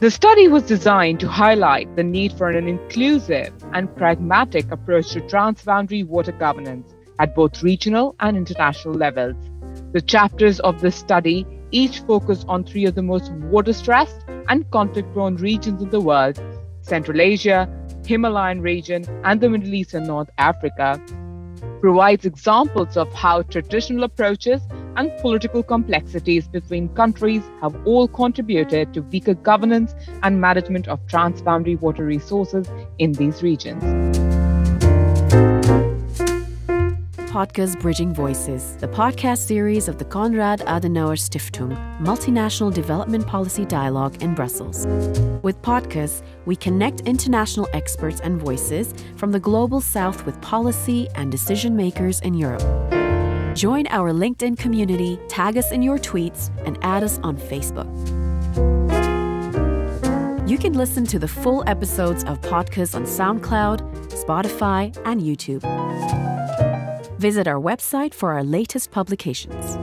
The study was designed to highlight the need for an inclusive and pragmatic approach to transboundary water governance at both regional and international levels. The chapters of this study each focus on three of the most water stressed and conflict prone regions in the world Central Asia, Himalayan region, and the Middle East and North Africa, provides examples of how traditional approaches and political complexities between countries have all contributed to weaker governance and management of transboundary water resources in these regions. PodKAS Bridging Voices, the podcast series of the Konrad Adenauer Stiftung, multinational development policy dialogue in Brussels. With PodKAS, we connect international experts and voices from the global south with policy and decision makers in Europe. Join our LinkedIn community, tag us in your tweets, and add us on Facebook. You can listen to the full episodes of PodKAS on SoundCloud, Spotify, and YouTube. Visit our website for our latest publications.